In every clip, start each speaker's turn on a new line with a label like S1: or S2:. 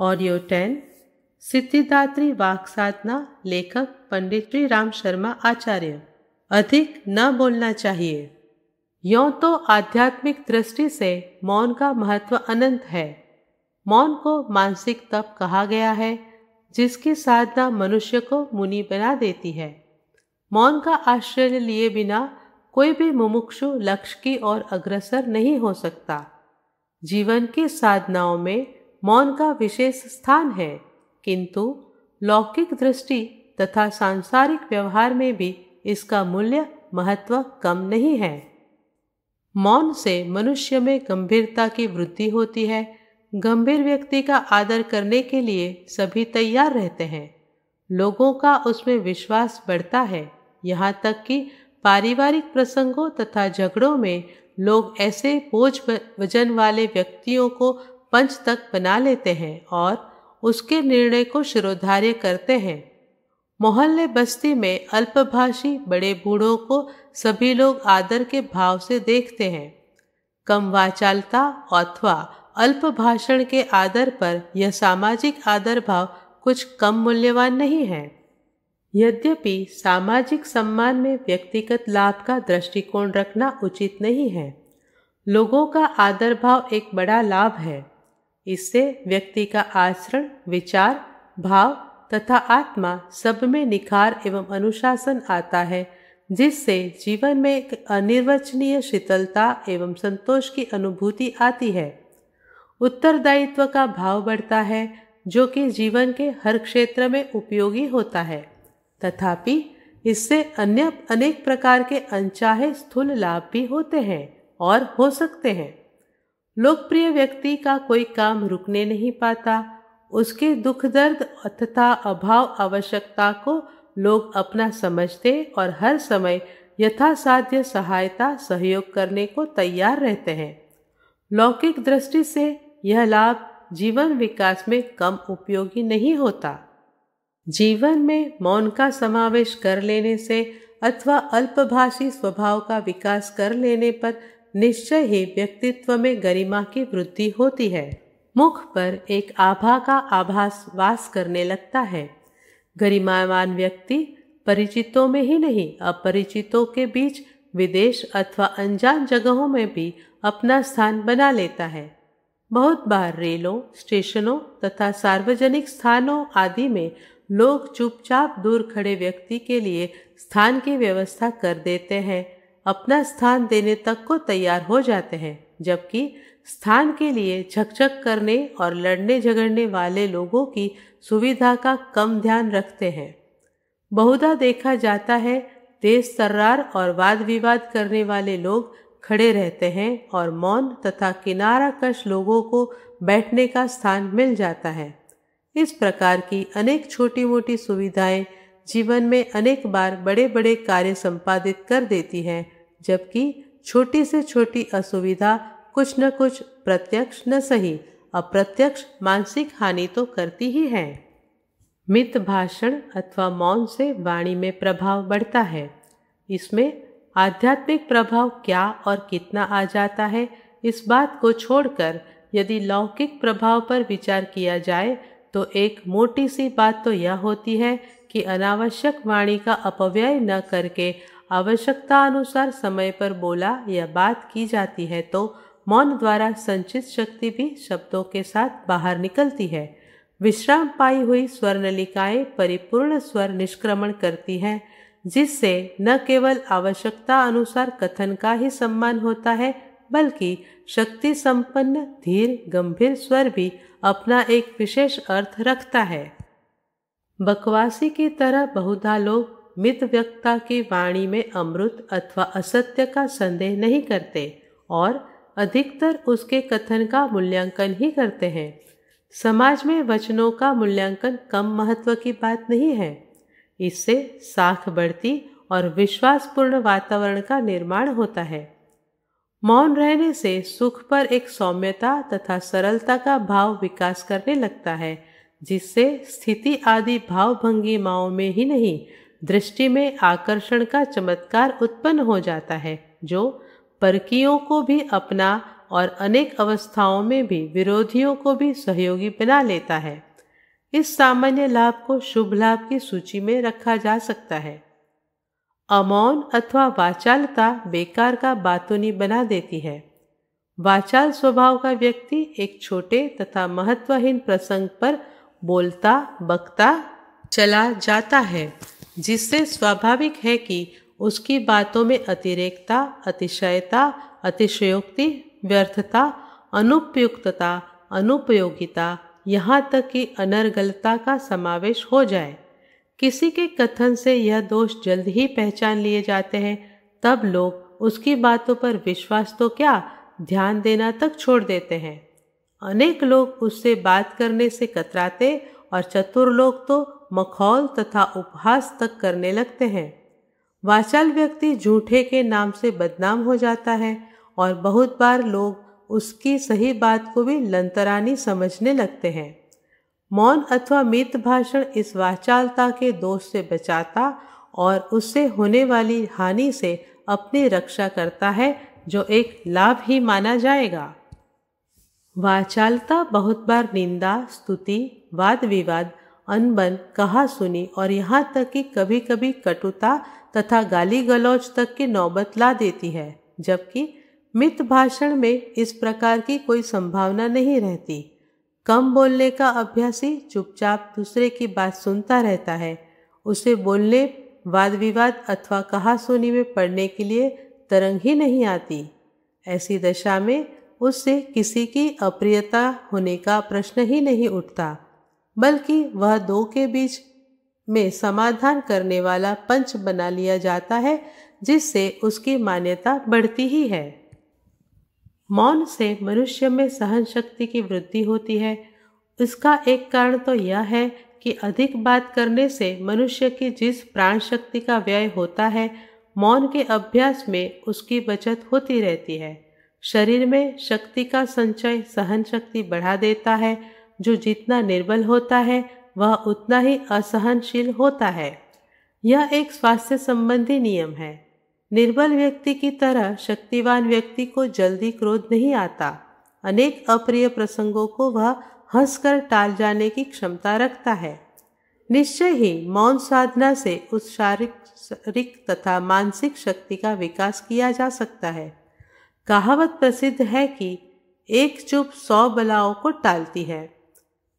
S1: Audio ten Siddhidatri वाक साधना लेखक पंडित श्री राम शर्मा आचार्य अधिक न बोलना चाहिए यों तो आध्यात्मिक दृष्टि से मौन का महत्व अनंत है मौन को मानसिक तप कहा गया है जिसकी साधना मनुष्य को मुनि बना देती है मौन का आश्चर्य लिए बिना कोई भी मुमुक्षु लक्ष्य की ओर अग्रसर नहीं हो सकता जीवन की साधनाओं में मौन का विशेष स्थान है। किंतु लौकिक दृष्टि तथा सांसारिक व्यवहार में भी इसका मूल्य महत्व कम नहीं है। मौन से मनुष्य में गंभीरता की वृद्धि होती है। गंभीर व्यक्ति का आदर करने के लिए सभी तैयार रहते हैं। लोगों का उसमें विश्वास बढ़ता है। यहाँ तक कि पारिवारिक प्रसंगों तथा झगड़ों में लोग ऐसे बोझ वज़न वाले व्यक्तियों को पंच तक बना लेते हैं और उसके निर्णय को शिरोधार्य करते हैं। मोहल्ले बस्ती में अल्पभाषी बड़े बूढ़ों को सभी लोग आदर के भाव से देखते हैं। कम वाचालता अथवा अल्प भाषण के आदर पर यह सामाजिक आदर भाव कुछ कम मूल्यवान नहीं है। यद्यपि सामाजिक सम्मान में व्यक्तिगत लाभ का दृष्टिकोण रखना उचित नहीं है। लोगों का आदर भाव एक बड़ा लाभ है। इससे व्यक्ति का आचरण, विचार, भाव तथा आत्मा सब में निखार एवं अनुशासन आता है, जिससे जीवन में एक अनिर्वचनीय शीतलता एवं संतोष की अनुभूति आती है। उत्तरदायित्व का भाव बढ़ता है, जो कि जीवन के हर क्षेत्र में उपयोगी होता है। तथापि, इससे अन्य अनेक प्रकार के अनचाहे स्थूल लाभ भी होते हैं और हो सकते हैं। लोकप्रिय व्यक्ति का कोई काम रुकने नहीं पाता। उसके दुख दर्द तथा अभाव आवश्यकता को लोग अपना समझते और हर समय यथासाध्य सहायता सहयोग करने को तैयार रहते हैं। लौकिक दृष्टि से यह लाभ जीवन विकास में कम उपयोगी नहीं होता। जीवन में मौन का समावेश कर लेने से अथवा अल्पभाषी स्वभाव का विकास कर लेने पर निश्चय ही व्यक्तित्व में गरिमा की वृद्धि होती है। मुख पर एक आभा का आभास वास करने लगता है। गरिमावान व्यक्ति परिचितों में ही नहीं, अपरिचितों के बीच विदेश अथवा अनजान जगहों में भी अपना स्थान बना लेता है। बहुत बार रेलों, स्टेशनों तथा सार्वजनिक स्थानों आदि में लोग चुपचाप दूर खड़े व्यक्ति के लिए स्थान की व्यवस्था कर देते हैं। अपना स्थान देने तक को तैयार हो जाते हैं, जबकि स्थान के लिए झकझक करने और लड़ने झगड़ने वाले लोगों की सुविधा का कम ध्यान रखते हैं। बहुधा देखा जाता है तेज तर्रार और वाद विवाद करने वाले लोग खड़े रहते हैं और मौन तथा किनारा कश लोगों को बैठने का स्थान मिल जाता है। इस प्रकार की अनेक छोटी मोटी सुविधाएँ जीवन में अनेक बार बड़े बड़े कार्य संपादित कर देती हैं, जबकि छोटी से छोटी असुविधा कुछ न कुछ प्रत्यक्ष न सही, अप्रत्यक्ष मानसिक हानि तो करती ही है। मित भाषण अथवा मौन से वाणी में प्रभाव बढ़ता है। इसमें आध्यात्मिक प्रभाव क्या और कितना आ जाता है, इस बात को छोड़कर यदि लौकिक प्रभाव पर विचार किया जाए तो एक मोटी सी बात तो यह होती है कि अनावश्यक वाणी का अपव्यय न करके आवश्यकता अनुसार समय पर बोला या बात की जाती है तो मौन द्वारा संचित शक्ति भी शब्दों के साथ बाहर निकलती है। विश्राम पाई हुई स्वर नलिकाएँ परिपूर्ण स्वर निष्क्रमण करती हैं, जिससे न केवल आवश्यकता अनुसार कथन का ही सम्मान होता है बल्कि शक्ति संपन्न धीर, गंभीर स्वर भी अपना एक विशेष अर्थ रखता है। बकवासी की तरह बहुधा लोग मित व्यक्ता की वाणी में अमृत अथवा असत्य का संदेह नहीं करते और अधिकतर उसके कथन का मूल्यांकन ही करते हैं। समाज में वचनों का मूल्यांकन कम महत्व की बात नहीं है। इससे साख बढ़ती और विश्वासपूर्ण वातावरण का निर्माण होता है। मौन रहने से सुख पर एक सौम्यता तथा सरलता का भाव विकास करने लगता है, जिससे स्थिति आदि भाव भंगिमाओं में ही नहीं, दृष्टि में आकर्षण का चमत्कार उत्पन्न हो जाता है, जो परकियों को भी अपना और अनेक अवस्थाओं में भी विरोधियों को भी सहयोगी बना लेता है। इस सामान्य लाभ को शुभ लाभ की सूची में रखा जा सकता है। अमौन अथवा वाचालता बेकार का बातूनी बना देती है। वाचाल स्वभाव का व्यक्ति एक छोटे तथा महत्वहीन प्रसंग पर बोलता, बकता, चला जाता है, जिससे स्वाभाविक है कि उसकी बातों में अतिरेकता, अतिशयता, अतिशयोक्ति, व्यर्थता, अनुपयुक्तता, अनुपयोगिता यहाँ तक कि अनर्गलता का समावेश हो जाए। किसी के कथन से यह दोष जल्द ही पहचान लिए जाते हैं। तब लोग उसकी बातों पर विश्वास तो क्या ध्यान देना तक छोड़ देते हैं। अनेक लोग उससे बात करने से कतराते और चतुर लोग तो मखौल तथा उपहास तक करने लगते हैं। वाचाल व्यक्ति झूठे के नाम से बदनाम हो जाता है और बहुत बार लोग उसकी सही बात को भी लंतरानी समझने लगते हैं। मौन अथवा मित भाषण इस वाचालता के दोष से बचाता और उससे होने वाली हानि से अपनी रक्षा करता है, जो एक लाभ ही माना जाएगा। वाचालता बहुत बार निंदा, स्तुति वाद विवाद अनबन कहा सुनी और यहाँ तक कि कभी कभी कटुता तथा गाली गलौज तक की नौबत ला देती है, जबकि मित भाषण में इस प्रकार की कोई संभावना नहीं रहती। कम बोलने का अभ्यासी चुपचाप दूसरे की बात सुनता रहता है। उसे बोलने वाद विवाद अथवा कहा सुनी में पढ़ने के लिए तरंग ही नहीं आती। ऐसी दशा में उससे किसी की अप्रियता होने का प्रश्न ही नहीं उठता, बल्कि वह दो के बीच में समाधान करने वाला पंच बना लिया जाता है, जिससे उसकी मान्यता बढ़ती ही है। मौन से मनुष्य में सहन शक्ति की वृद्धि होती है। इसका एक कारण तो यह है कि अधिक बात करने से मनुष्य की जिस प्राण शक्ति का व्यय होता है, मौन के अभ्यास में उसकी बचत होती रहती है। शरीर में शक्ति का संचय सहन शक्ति बढ़ा देता है। जो जितना निर्बल होता है, वह उतना ही असहनशील होता है। यह एक स्वास्थ्य संबंधी नियम है। निर्बल व्यक्ति की तरह शक्तिवान व्यक्ति को जल्दी क्रोध नहीं आता। अनेक अप्रिय प्रसंगों को वह हंसकर टाल जाने की क्षमता रखता है। निश्चय ही मौन साधना से उस शारीरिक तथा मानसिक शक्ति का विकास किया जा सकता है। कहावत प्रसिद्ध है कि एक चुप सौ बलाओं को टालती है।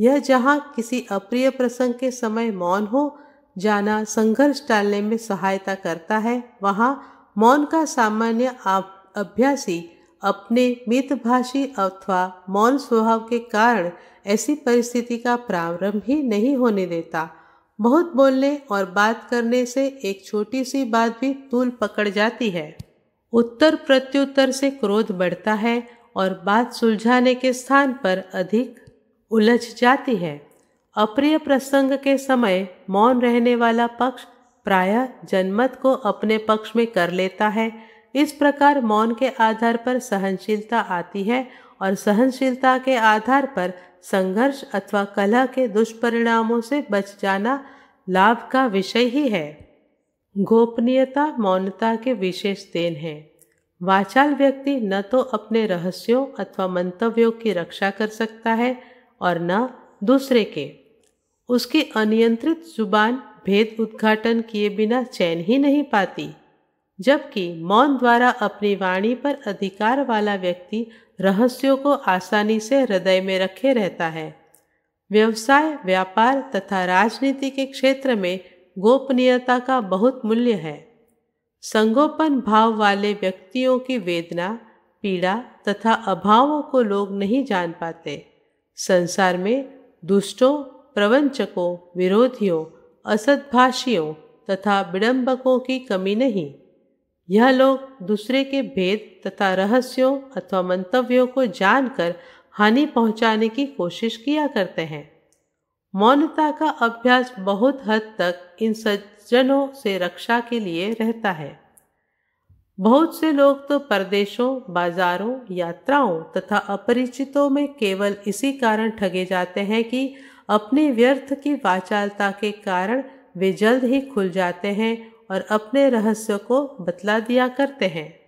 S1: यह जहाँ किसी अप्रिय प्रसंग के समय मौन हो, जाना संघर्ष टालने में सहायता करता है, वहाँ मौन का सामान्य अभ्यासी अपने मितभाषी अथवा मौन स्वभाव के कारण ऐसी परिस्थिति का प्रारंभ ही नहीं होने देता। बहुत बोलने और बात करने से एक छोटी सी बात भी तूल पकड़ जाती है। उत्तर प्रत्युत्तर से क्रोध बढ़ता है और बात सुलझाने के स्थान पर अधिक उलझ जाती है। अप्रिय प्रसंग के समय मौन रहने वाला पक्ष प्रायः जनमत को अपने पक्ष में कर लेता है। इस प्रकार मौन के आधार पर सहनशीलता आती है और सहनशीलता के आधार पर संघर्ष अथवा कलह के दुष्परिणामों से बच जाना लाभ का विषय ही है। गोपनीयता, मौनता के विशेष देन है। वाचाल व्यक्ति न तो अपने रहस्यों अथवा मंतव्यों की रक्षा कर सकता है और न दूसरे के। उसकी अनियंत्रित ज़ुबान भेद उद्घाटन किए बिना चैन ही नहीं पाती, जबकि मौन द्वारा अपनी वाणी पर अधिकार वाला व्यक्ति रहस्यों को आसानी से हृदय में रखे रहता है। व्यवसाय, व्यापार तथा राजनीति के क्षेत्र में गोपनीयता का बहुत मूल्य है। संगोपन भाव वाले व्यक्तियों की वेदना, पीड़ा तथा अभावों को लोग नहीं जान पाते। संसार में दुष्टों, प्रवंचकों, विरोधियों असदभाषियों तथा विडंबकों की कमी नहीं। यह लोग दूसरे के भेद तथा रहस्यों अथवा मंतव्यों को जानकर हानि पहुँचाने की कोशिश किया करते हैं। मौनता का अभ्यास बहुत हद तक इन सज्जनों से रक्षा के लिए रहता है। बहुत से लोग तो परदेशों, बाजारों, यात्राओं तथा अपरिचितों में केवल इसी कारण ठगे जाते हैं कि अपनी व्यर्थ की वाचालता के कारण वे जल्द ही खुल जाते हैं और अपने रहस्य को बतला दिया करते हैं।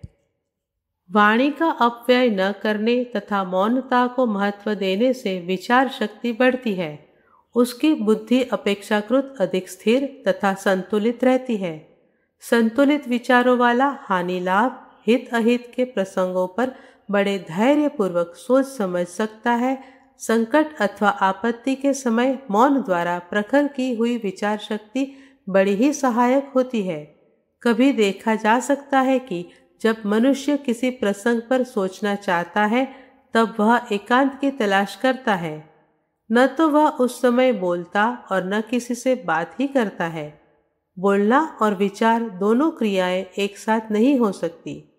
S1: वाणी का अपव्यय न करने तथा मौनता को महत्व देने से विचार शक्ति बढ़ती है। उसकी बुद्धि अपेक्षाकृत अधिक स्थिर तथा संतुलित रहती है। संतुलित विचारों वाला हानि लाभ हित अहित के प्रसंगों पर बड़े धैर्यपूर्वक सोच समझ सकता है संकट अथवा आपत्ति के समय मौन द्वारा प्रखर की हुई विचार शक्ति बड़ी ही सहायक होती है। कभी देखा जा सकता है कि जब मनुष्य किसी प्रसंग पर सोचना चाहता है, तब वह एकांत की तलाश करता है। न तो वह उस समय बोलता और न किसी से बात ही करता है। बोलना और विचार दोनों क्रियाएँ एक साथ नहीं हो सकती।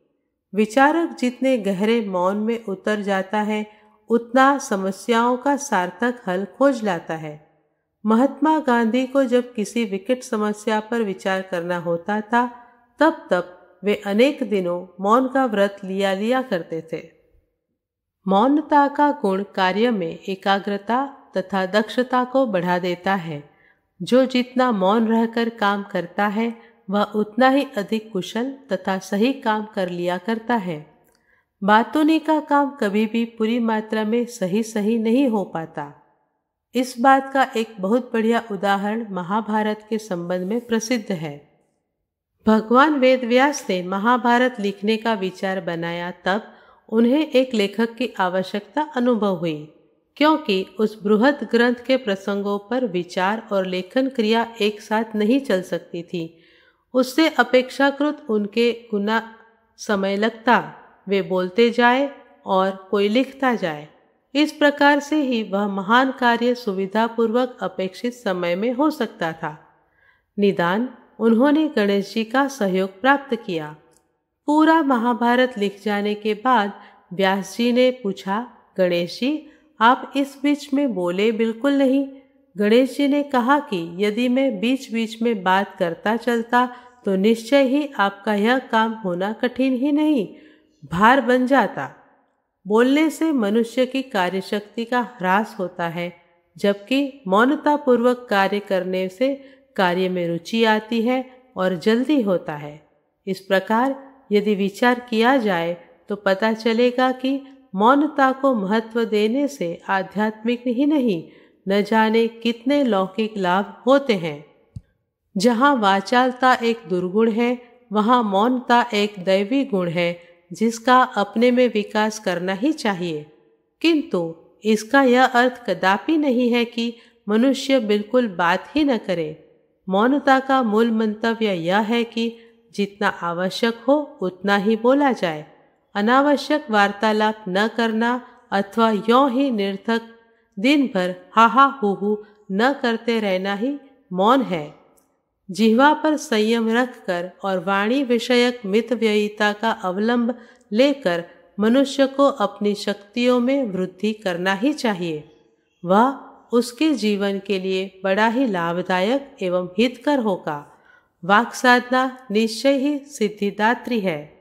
S1: विचारक जितने गहरे मौन में उतर जाता है उतना समस्याओं का सार्थक हल खोज लाता है। महात्मा गांधी को जब किसी विकट समस्या पर विचार करना होता था, तब तब वे अनेक दिनों मौन का व्रत लिया लिया करते थे। मौनता का गुण कार्य में एकाग्रता तथा दक्षता को बढ़ा देता है। जो जितना मौन रहकर काम करता है, वह उतना ही अधिक कुशल तथा सही काम कर लिया करता है। बातों का काम कभी भी पूरी मात्रा में सही सही नहीं हो पाता। इस बात का एक बहुत बढ़िया उदाहरण महाभारत के संबंध में प्रसिद्ध है। भगवान वेदव्यास ने महाभारत लिखने का विचार बनाया तब उन्हें एक लेखक की आवश्यकता अनुभव हुई, क्योंकि उस बृहद ग्रंथ के प्रसंगों पर विचार और लेखन क्रिया एक साथ नहीं चल सकती थी। उससे अपेक्षाकृत उनके गुना समय लगता। वे बोलते जाए और कोई लिखता जाए। इस प्रकार से ही वह महान कार्य सुविधापूर्वक अपेक्षित समय में हो सकता था। निदान उन्होंने गणेश जी का सहयोग प्राप्त किया। पूरा महाभारत लिख जाने के बाद व्यास जी ने पूछा, गणेश जी, आप इस बीच में बोले बिल्कुल नहीं। गणेश जी ने कहा कि यदि मैं बीच बीच में बात करता चलता तो निश्चय ही आपका यह काम होना कठिन ही नहीं। भार बन जाता। बोलने से मनुष्य की कार्यशक्ति का ह्रास होता है, जबकि मौनतापूर्वक कार्य करने से कार्य में रुचि आती है और जल्दी होता है। इस प्रकार यदि विचार किया जाए तो पता चलेगा कि मौनता को महत्व देने से आध्यात्मिक ही नहीं, न जाने कितने लौकिक लाभ होते हैं। जहाँ वाचालता एक दुर्गुण है, वहाँ मौनता एक दैवी गुण है जिसका अपने में विकास करना ही चाहिए। किंतु इसका यह अर्थ कदापि नहीं है कि मनुष्य बिल्कुल बात ही न करे। मौनता का मूल मंतव्य यह है कि जितना आवश्यक हो, उतना ही बोला जाए। अनावश्यक वार्तालाप न करना अथवा यों ही निर्थक दिन भर हाहा हा न करते रहना ही मौन है। जिह्वा पर संयम रखकर और वाणी विषयक मित व्ययिता का अवलंब लेकर मनुष्य को अपनी शक्तियों में वृद्धि करना ही चाहिए। वह उसके जीवन के लिए बड़ा ही लाभदायक एवं हितकर होगा। वाक साधना निश्चय ही सिद्धिदात्री है।